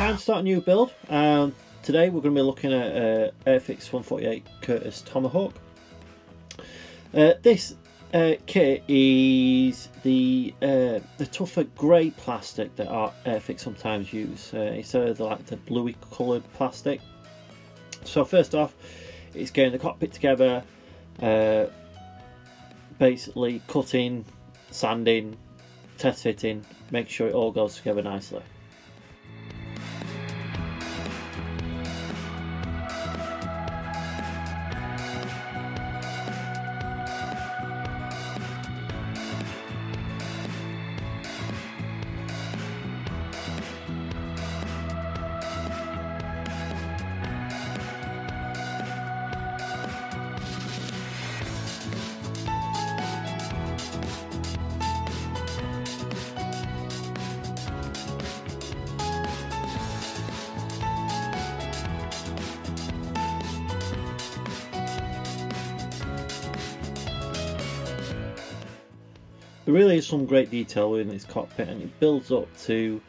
Time to start a new build. Um, today we're going to be looking at uh, Airfix 148 Curtiss Tomahawk. Uh, this uh, kit is the uh, the tougher grey plastic that our Airfix sometimes use uh, instead of the, like the bluey coloured plastic. So first off, it's getting the cockpit together, uh, basically cutting, sanding, test fitting, make sure it all goes together nicely. There really is some great detail within this cockpit and it builds up to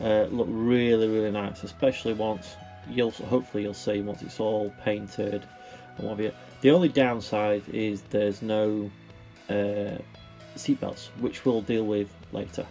uh, look really really nice especially once you'll hopefully you'll see once it's all painted and what have you. The only downside is there's no uh, seatbelts which we'll deal with later.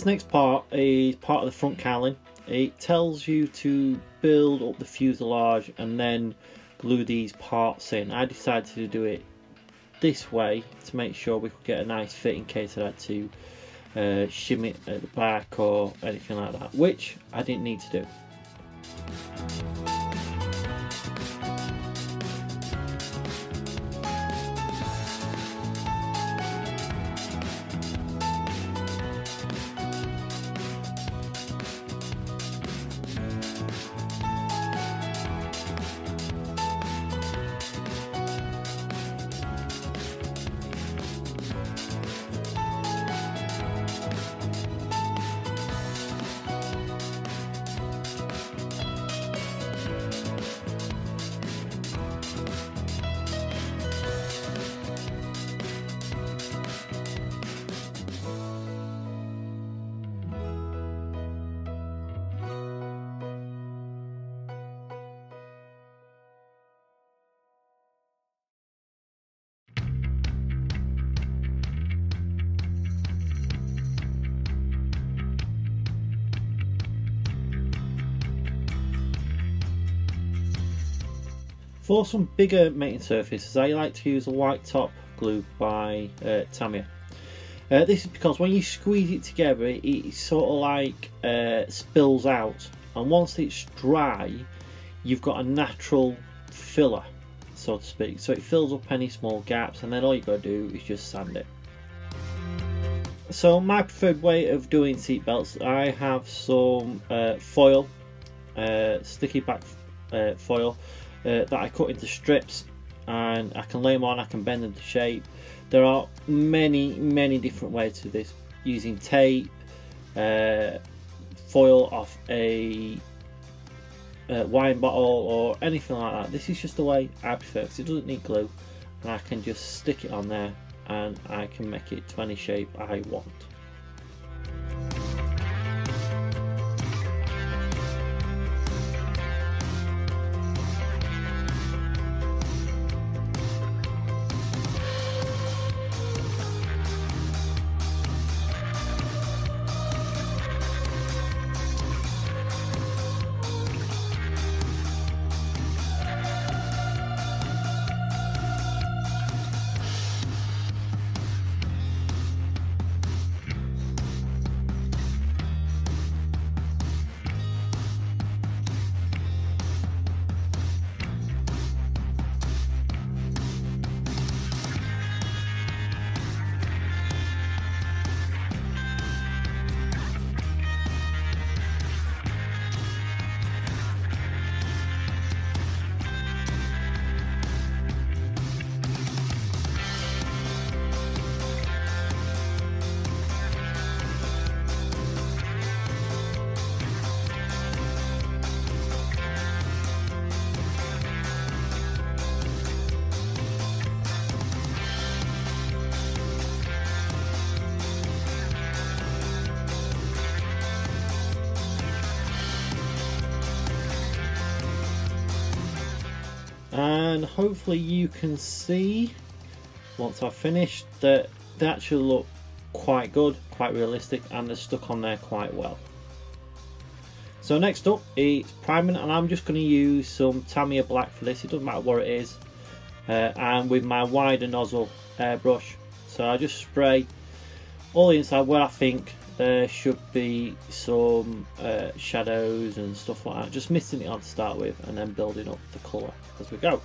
This next part is part of the front cowling. It tells you to build up the fuselage and then glue these parts in. I decided to do it this way to make sure we could get a nice fit in case I had to uh, shim it at the back or anything like that, which I didn't need to do. For some bigger mating surfaces, I like to use a white top glue by uh, Tamiya. Uh, this is because when you squeeze it together, it, sort of like uh, spills out, and once it's dry, you've got a natural filler, so to speak. So it fills up any small gaps, and then all you've got to do is just sand it. So my preferred way of doing seat belts, I have some uh, foil, uh, sticky back uh, foil uh, that I cut into strips and I can lay them on, I can bend them to shape. There are many, many different ways to this using tape, uh, foil off a, a, wine bottle or anything like that. This is just the way I prefer because it doesn't need glue and I can just stick it on there and I can make it to any shape I want. And hopefully you can see once I've finished that they actually look quite good, quite realistic and they're stuck on there quite well. So next up it's priming and I'm just going to use some Tamiya black for this, it doesn't matter what it is uh, and with my wider nozzle airbrush so I just spray all the inside where I think there should be some uh, shadows and stuff like that just missing it on to start with and then building up the colour as we go.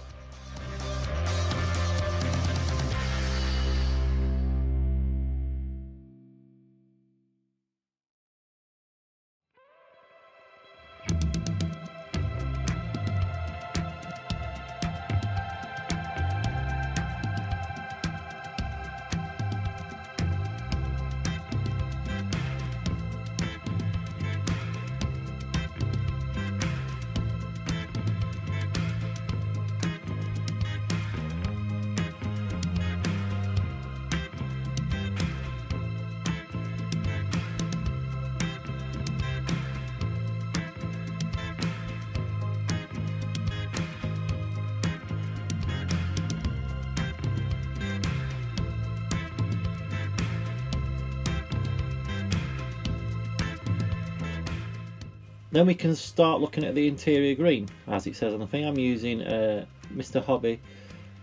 Then we can start looking at the interior green, as it says on the thing. I'm using uh, Mr. Hobby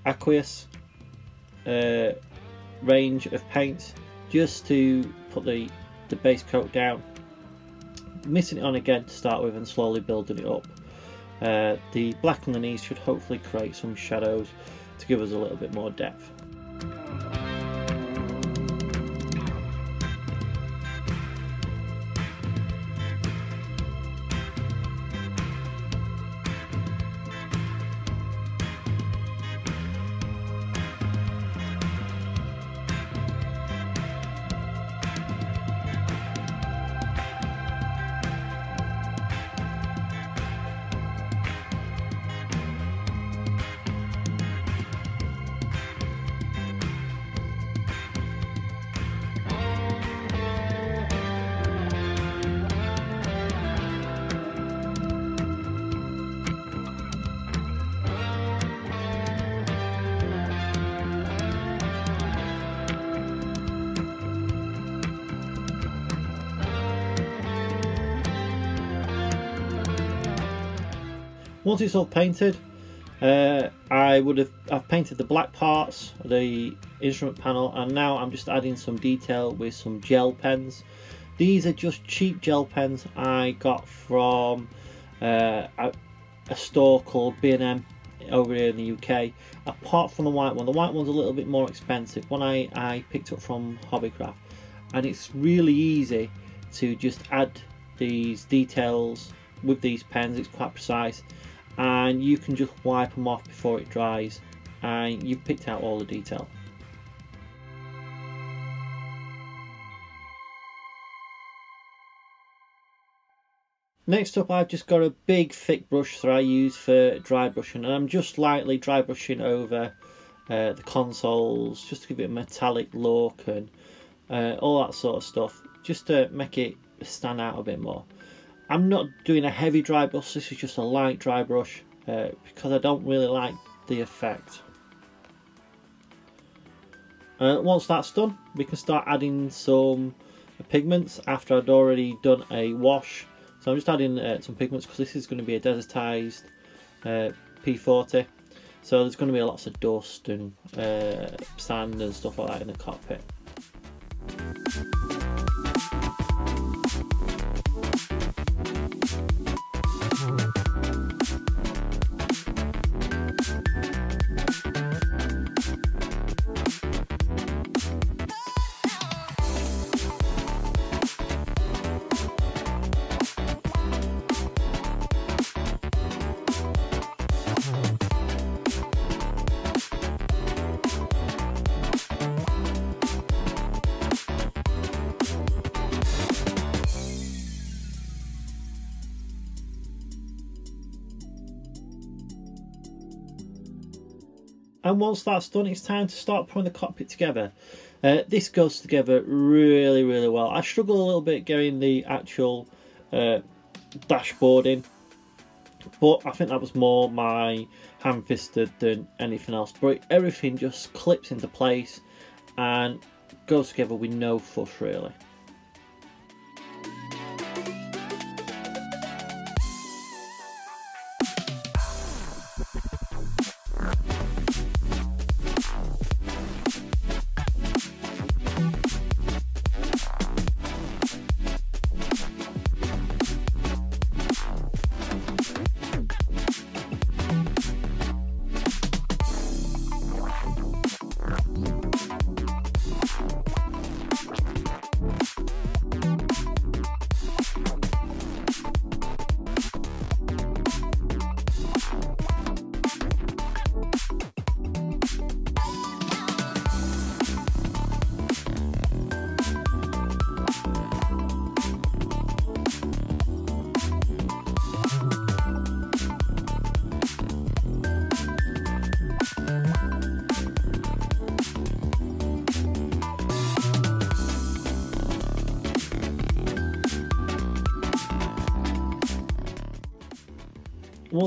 Aqueous uh, range of paints just to put the, the base coat down. Missing it on again to start with and slowly building it up. Uh, the black underneath should hopefully create some shadows to give us a little bit more depth. Once it's all painted, uh, I would have I've painted the black parts, the instrument panel, and now I'm just adding some detail with some gel pens. These are just cheap gel pens I got from uh, a, a, store called B&M over here in the UK. Apart from the white one, the white one's a little bit more expensive. One I, I picked up from Hobbycraft, and it's really easy to just add these details with these pens. It's quite precise and you can just wipe them off before it dries and you've picked out all the detail. Next up I've just got a big thick brush that I use for dry brushing and I'm just lightly dry brushing over uh, the consoles just to give it a metallic look and uh, all that sort of stuff just to make it stand out a bit more. I'm not doing a heavy dry brush, this is just a light dry brush uh, because I don't really like the effect. Uh, once that's done, we can start adding some pigments after I'd already done a wash. So I'm just adding uh, some pigments because this is going to be a desertized uh, P40. So there's going to be lots of dust and uh, sand and stuff like that in the cockpit. And once that's done it's time to start putting the cockpit together uh, this goes together really really well I struggle a little bit getting the actual uh, dashboard in but I think that was more my ham-fisted than anything else. But everything just clips into place and goes together with no fuss really.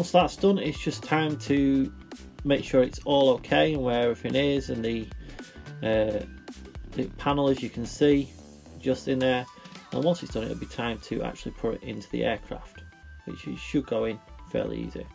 Once that's done it's just time to make sure it's all okay and where everything is and the uh, the panel as you can see just in there. And once it's done it'll be time to actually put it into the aircraft which should go in fairly easy.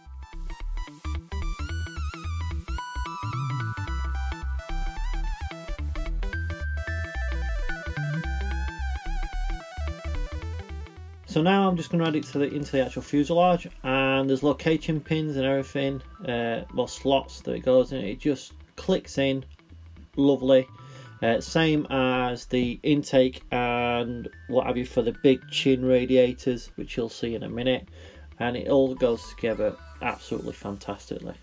So now I'm just going to add it to the, into the actual fuselage and there's location pins and everything, uh, well slots that it goes in, it just clicks in, lovely. Uh, same as the intake and what have you for the big chin radiators, which you'll see in a minute. And it all goes together absolutely fantastically.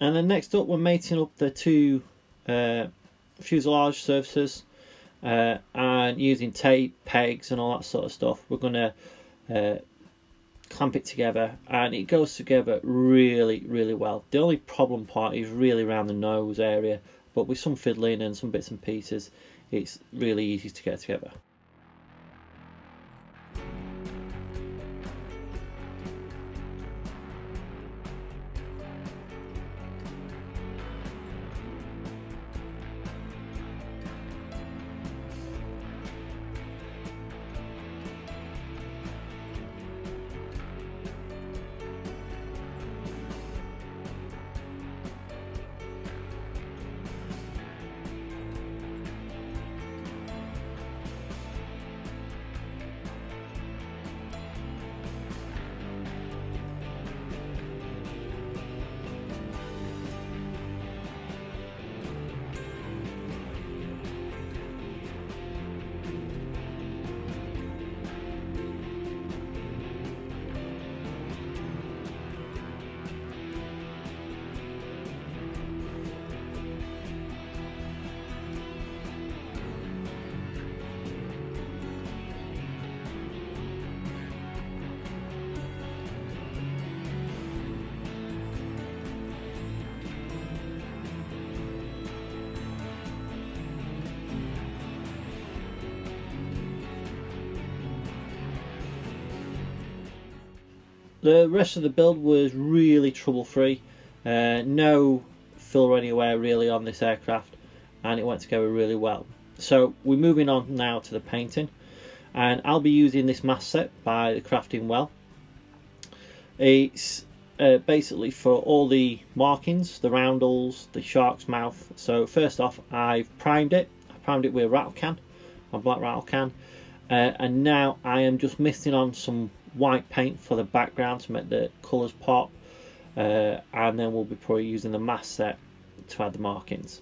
And then next up we're mating up the two uh, fuselage surfaces uh, and using tape, pegs and all that sort of stuff. We're going to uh, clamp it together and it goes together really really well. The only problem part is really around the nose area but with some fiddling and some bits and pieces it's really easy to get together. The rest of the build was really trouble free. Uh, no filler anywhere really on this aircraft and it went together really well. So we're moving on now to the painting and I'll be using this mask set by the Crafting Well. It's uh, basically for all the markings, the roundels, the shark's mouth. So first off I've primed it, I primed it with a rattle can, a black rattle can uh, and now I am just misting on some white paint for the background to make the colours pop uh, and then we'll be probably using the mask set to add the markings.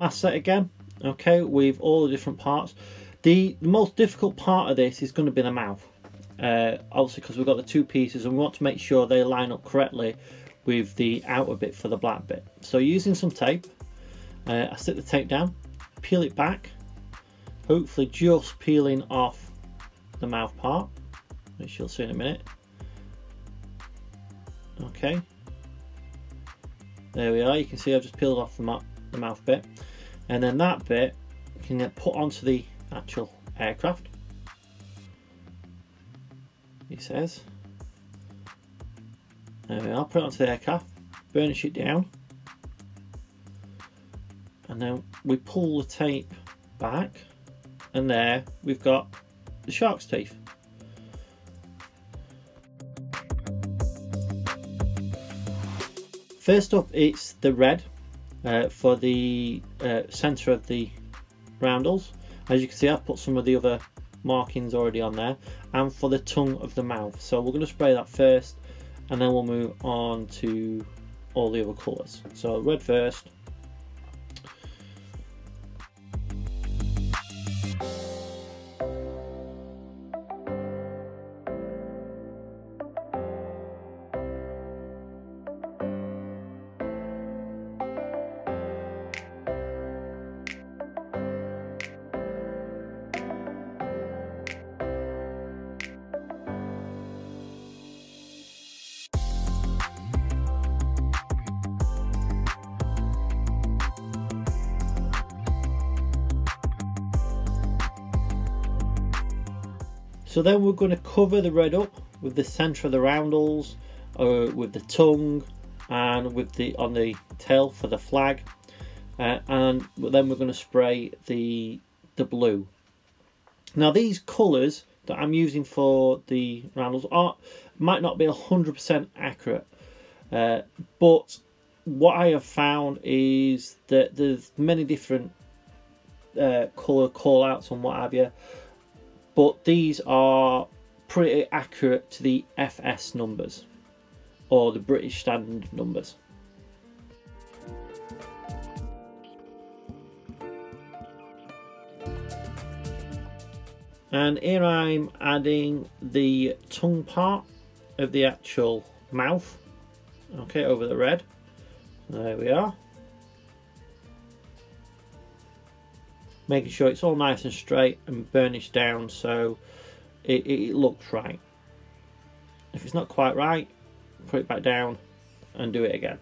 Mask set again, okay, with all the different parts. The, the most difficult part of this is going to be the mouth. Uh, obviously because we've got the two pieces and we want to make sure they line up correctly with the outer bit for the black bit. So using some tape, uh, I stick the tape down, peel it back, hopefully just peeling off the mouth part, which you'll see in a minute. Okay, there we are, you can see I've just peeled off the, the mouth bit. And then that bit can get put onto the actual aircraft. He says. There are, put it onto the aircraft, burnish it down. And then we pull the tape back and there we've got the shark's teeth. First up it's the red uh, for the uh, centre of the roundels. As you can see I've put some of the other markings already on there and for the tongue of the mouth. So we're going to spray that first and then we'll move on to all the other colours. So red first, So then we're going to cover the red up with the centre of the roundels, uh, with the tongue, and with the on the tail for the flag, uh, and then we're going to spray the the blue. Now these colours that I'm using for the roundels are might not be hundred percent accurate, uh, but what I have found is that there's many different uh, colour call outs and what have you but these are pretty accurate to the FS numbers or the British Standard numbers. And here I'm adding the tongue part of the actual mouth, okay, over the red. There we are. Making sure it's all nice and straight and burnished down so it, it looks right. If it's not quite right, put it back down and do it again.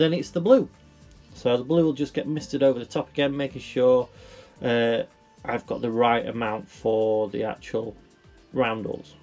Then it's the blue. So the blue will just get misted over the top again, making sure uh, I've got the right amount for the actual roundels.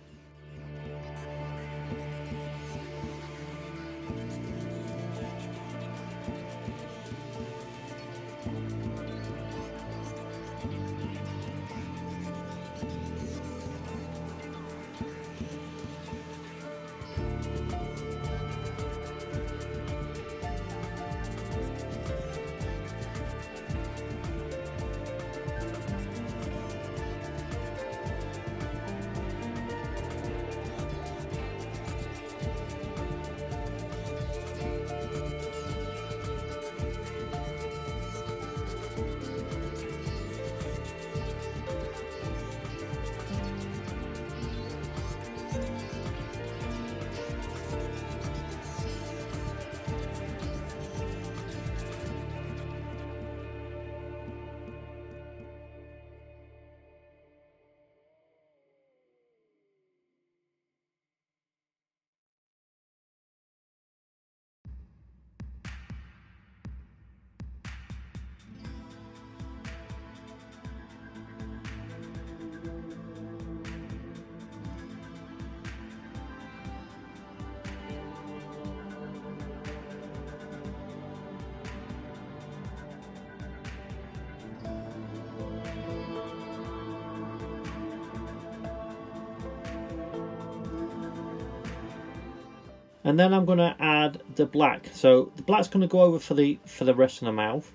And then I'm going to add the black. So the black's going to go over for the for the rest of the mouth,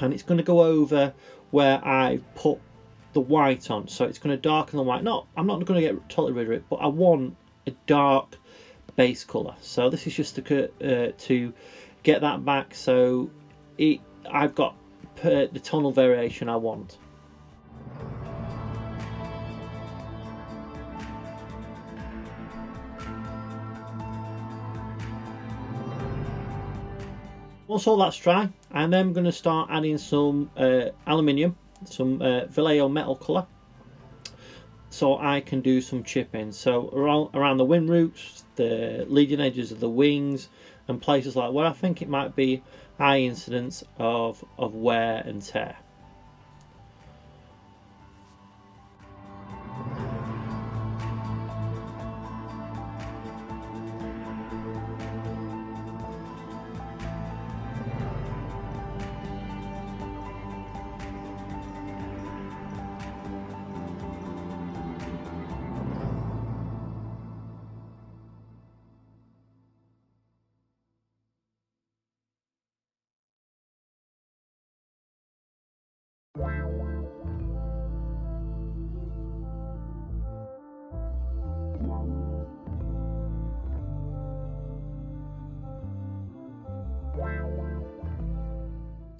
and it's going to go over where I put the white on. So it's going to darken the white. Not I'm not going to get totally rid of it, but I want a dark base color. So this is just to uh, to get that back. So it I've got the tonal variation I want. Once all that's dry, I'm then going to start adding some uh, aluminium, some uh, Vallejo metal colour, so I can do some chipping. So around, around the wing roots, the leading edges of the wings, and places like where I think it might be high incidence of, of wear and tear.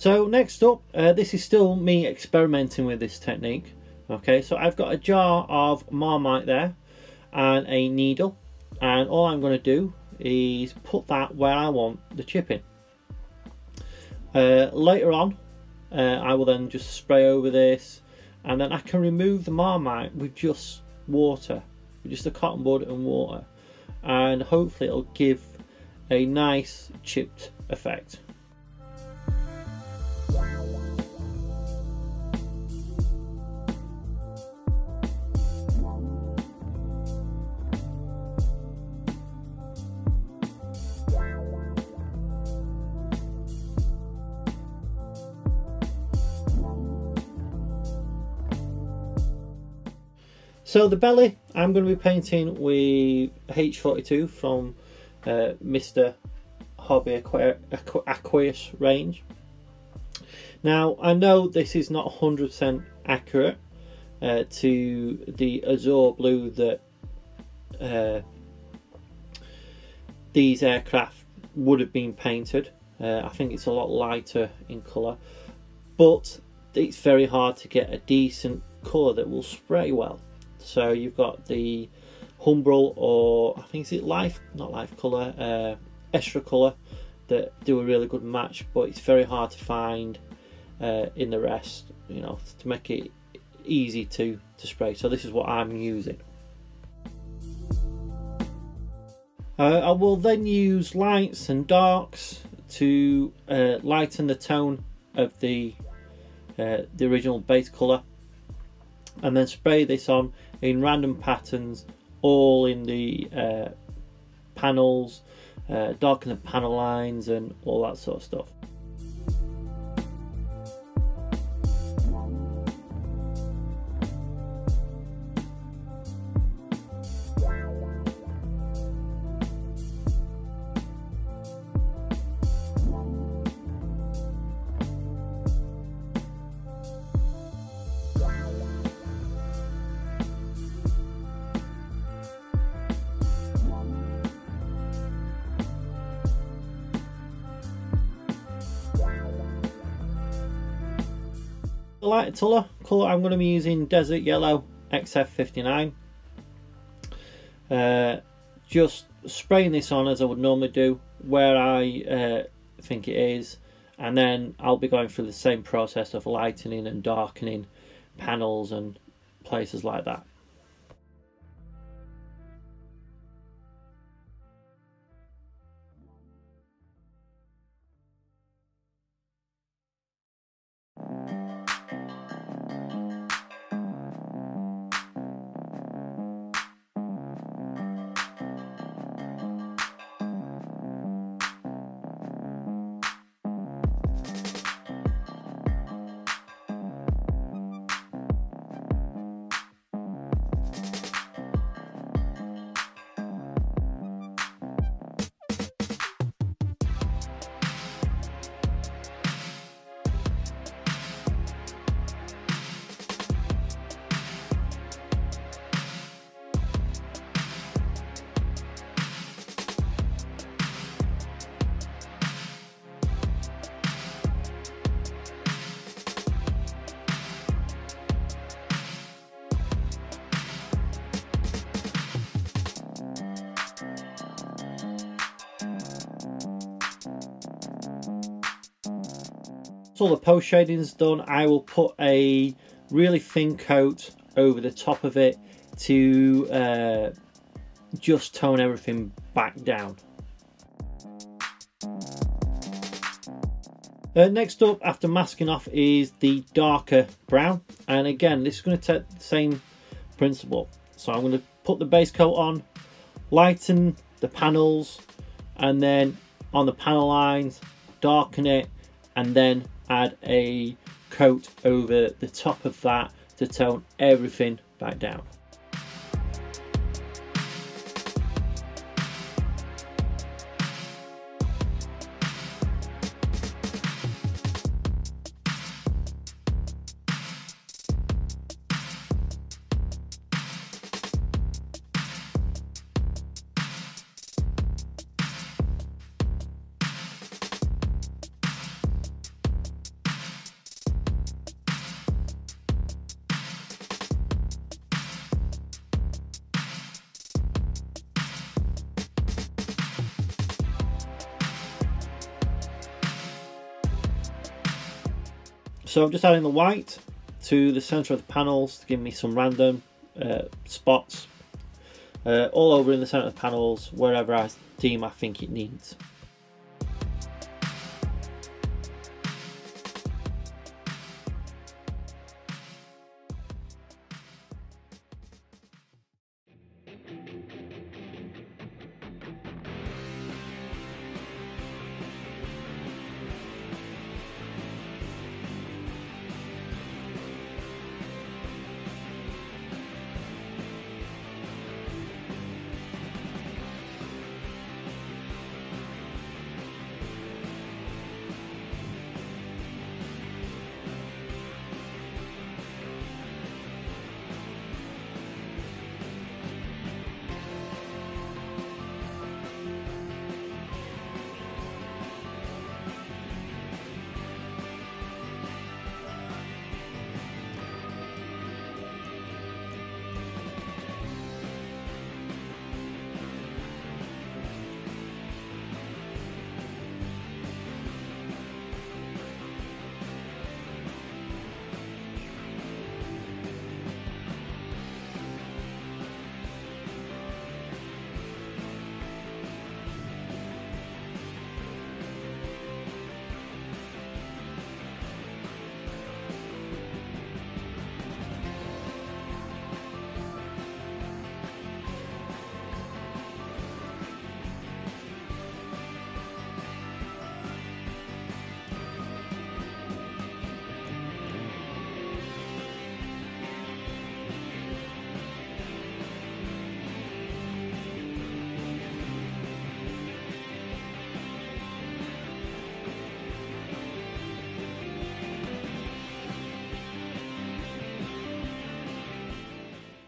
So next up, uh, this is still me experimenting with this technique. Okay, so I've got a jar of Marmite there and a needle. And all I'm going to do is put that where I want the chip in. Uh, later on, uh, I will then just spray over this and then I can remove the Marmite with just water, with just a cotton bud and water. And hopefully it'll give a nice chipped effect. So the belly, I'm going to be painting with H42 from uh, Mr. Hobby Aqu Aqueous range. Now, I know this is not 100% accurate uh, to the azure blue that uh, these aircraft would have been painted. Uh, I think it's a lot lighter in colour, but it's very hard to get a decent colour that will spray well. So you've got the Humbrol or I think it's Life, not Life Colour, uh, Xtracolor that do a really good match, but it's very hard to find uh, in the rest, you know, to make it easy to, to spray. So this is what I'm using. Uh, I will then use lights and darks to uh, lighten the tone of the uh, the original base colour and then spray this on in random patterns all in the uh, panels, uh, darken the panel lines and all that sort of stuff. The colour, colour I'm going to be using Desert Yellow XF59. Uh, just spraying this on as I would normally do where I uh, think it is and then I'll be going through the same process of lightening and darkening panels and places like that. All the post shading is done, I will put a really thin coat over the top of it to uh, just tone everything back down. Uh, next up, after masking off, is the darker brown. And again, this is going to take the same principle. So I'm going to put the base coat on, lighten the panels, and then on the panel lines, darken it, and then add a coat over the top of that to tone everything back down. So I'm just adding the white to the center of the panels to give me some random uh, spots uh, all over in the center of the panels wherever I deem I think it needs.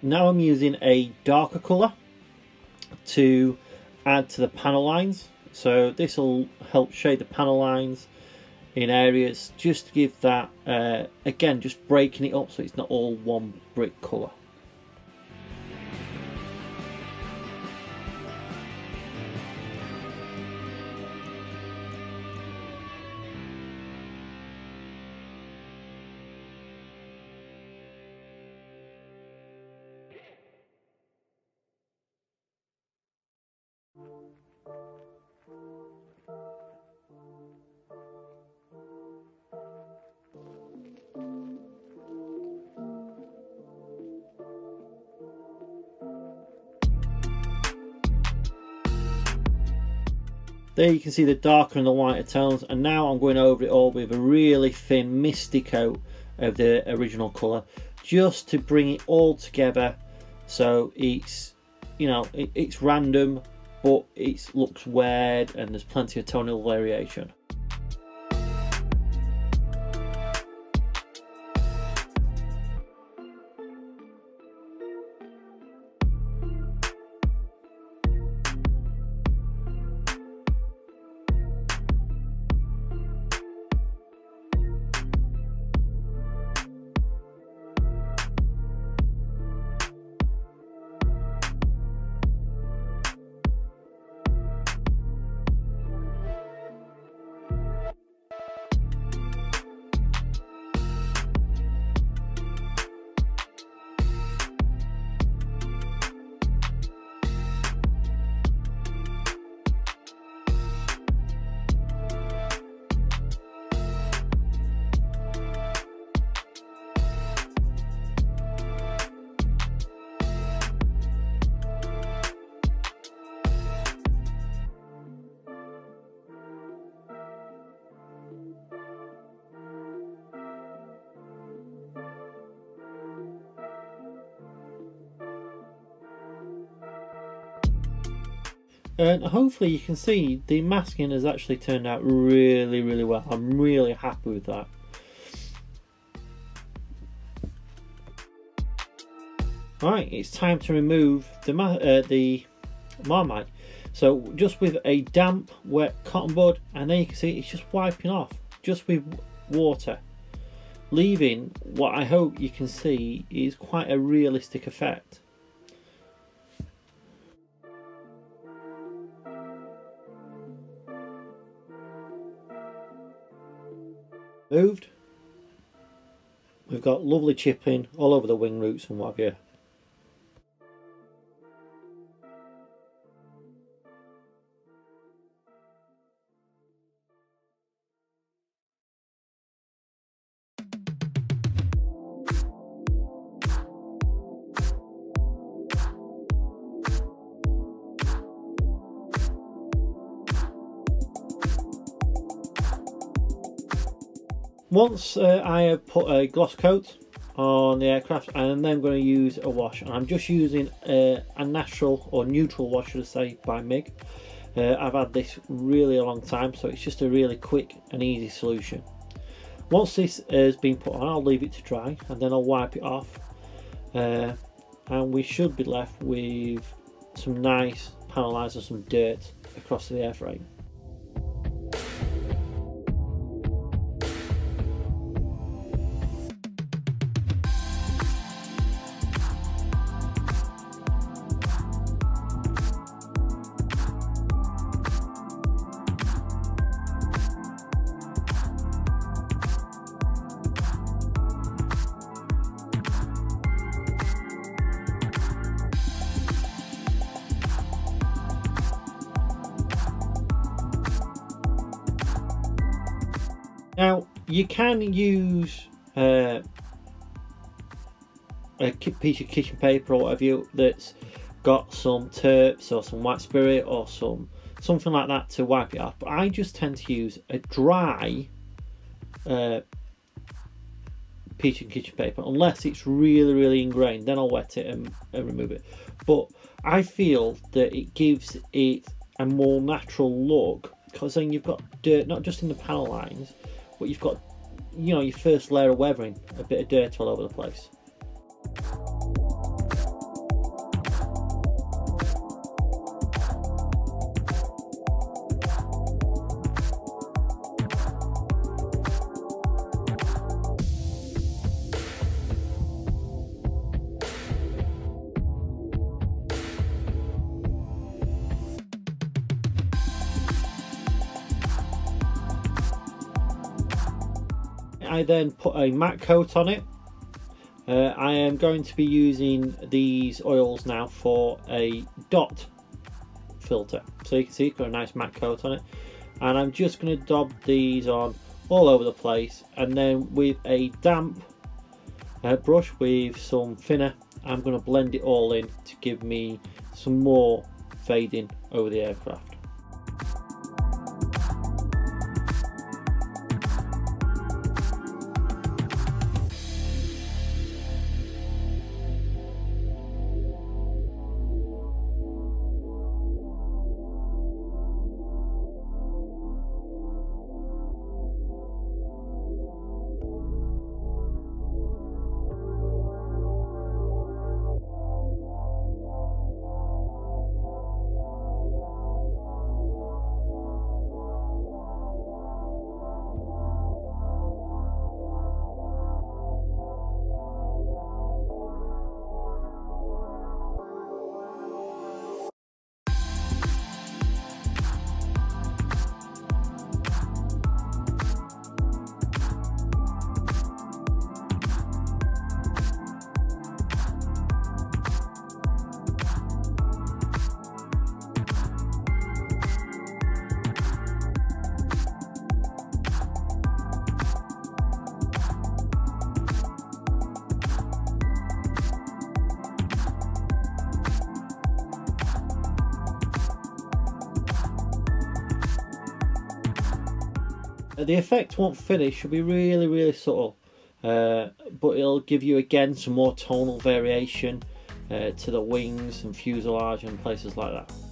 Now I'm using a darker colour to add to the panel lines. So this will help shade the panel lines in areas just to give that, uh, again, just breaking it up so it's not all one brick colour. There you can see the darker and the whiter tones and now I'm going over it all with a really thin misty coat of the original colour just to bring it all together so it's you know it, it's random but it looks weird and there's plenty of tonal variation. And hopefully you can see the masking has actually turned out really really well. I'm really happy with that. Right it's time to remove the uh, the marmite. So just with a damp wet cotton bud and then you can see it's just wiping off just with water. Leaving what I hope you can see is quite a realistic effect moved. We've got lovely chipping all over the wing roots and what have you. Once uh, I have put a gloss coat on the aircraft and I'm then going to use a wash and I'm just using a, a natural or neutral wash should I say by MIG. Uh, I've had this really a long time so it's just a really quick and easy solution. Once this has been put on I'll leave it to dry and then I'll wipe it off. Uh, and we should be left with some nice panel lines and some dirt across the airframe can use uh, a piece of kitchen paper or whatever that's got some terps or some white spirit or some something like that to wipe it off. But I just tend to use a dry uh, piece of kitchen paper unless it's really really ingrained. Then I'll wet it and, and remove it. But I feel that it gives it a more natural look because then you've got dirt not just in the panel lines but you've got, you know, your first layer of weathering, a bit of dirt all over the place. Then put a matte coat on it. Uh, I am going to be using these oils now for a dot filter. So you can see it's got a nice matte coat on it. And I'm just going to dob these on all over the place. And then with a damp uh, brush with some thinner, I'm going to blend it all in to give me some more fading over the aircraft. The effect won't finish, it'll be really, really subtle. Uh, but it'll give you again some more tonal variation uh, to the wings and fuselage and places like that.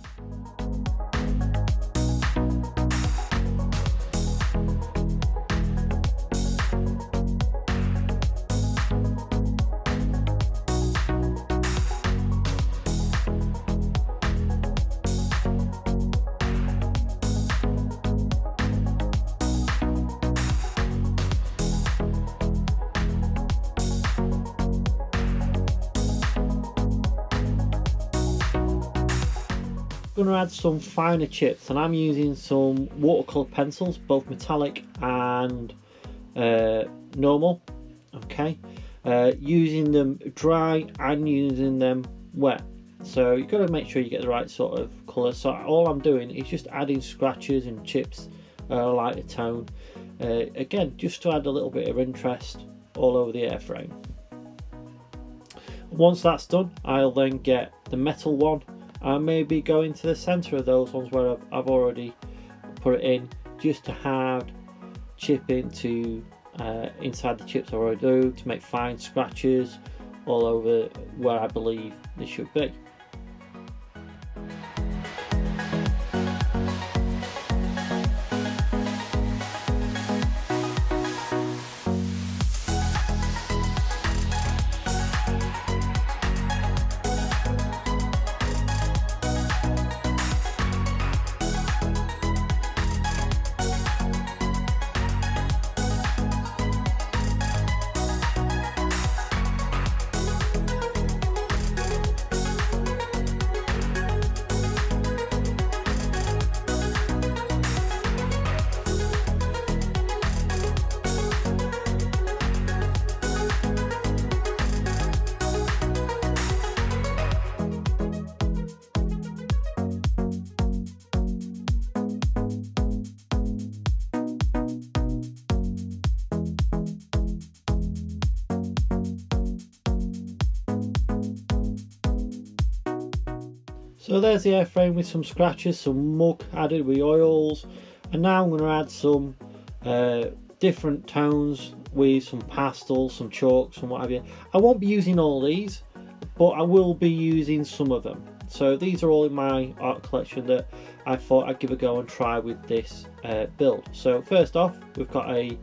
Going to add some finer chips and I'm using some watercolor pencils both metallic and uh, normal okay? Uh, using them dry and using them wet. So you've got to make sure you get the right sort of colour. So all I'm doing is just adding scratches and chips uh, lighter tone. Uh, again just to add a little bit of interest all over the airframe. Once that's done I'll then get the metal one and maybe go into the center of those ones where I've, I've already put it in just to have chip into uh, inside the chips I already do to make fine scratches all over where I believe they should be. So there's the airframe with some scratches, some muck added with oils, and now I'm going to add some uh, different tones with some pastels, some chalks and what have you. I won't be using all these, but I will be using some of them. So these are all in my art collection that I thought I'd give a go and try with this uh, build. So first off, we've got a,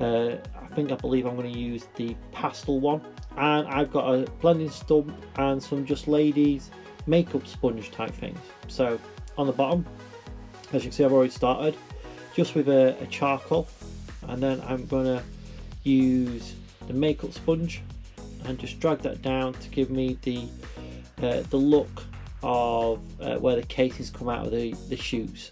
uh, I think I believe I'm going to use the pastel one, and I've got a blending stump and some just ladies makeup sponge type things. So on the bottom, as you can see I've already started, just with a, a charcoal and then I'm going to use the makeup sponge and just drag that down to give me the uh, the look of uh, where the cases come out of the, the shoes.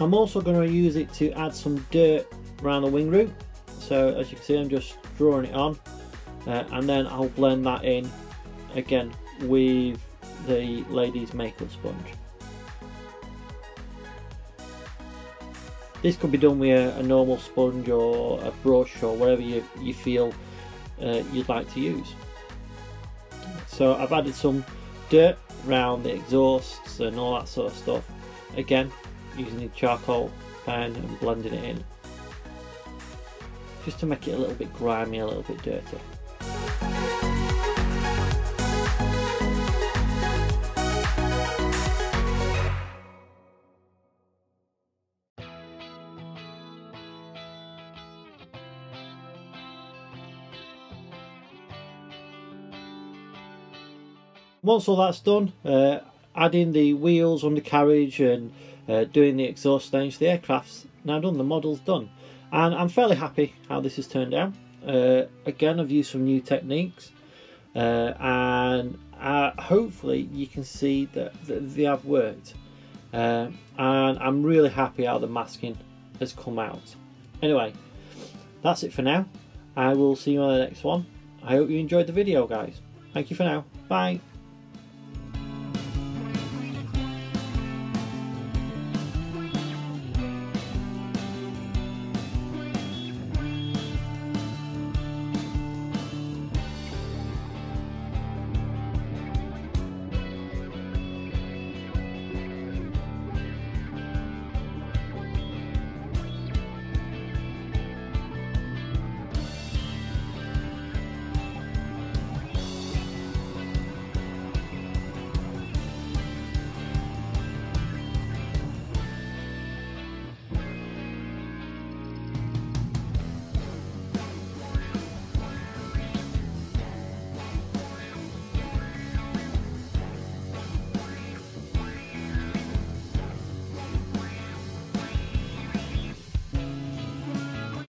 I'm also going to use it to add some dirt around the wing root. So as you can see I'm just drawing it on uh, and then I'll blend that in again with the lady's makeup sponge. This could be done with a, a normal sponge or a brush or whatever you, you feel uh, you'd like to use. So I've added some dirt around the exhausts and all that sort of stuff. Again, using the charcoal pen and blending it in just to make it a little bit grimy, a little bit dirty. Once all that's done, uh, adding the wheels, on the carriage and uh, doing the exhaust stage. The aircraft's now done, the model's done. And I'm fairly happy how this has turned out. Uh, again, I've used some new techniques. Uh, and uh, hopefully you can see that, that they have worked. Uh, and I'm really happy how the masking has come out. Anyway, that's it for now. I will see you on the next one. I hope you enjoyed the video, guys. Thank you for now. Bye.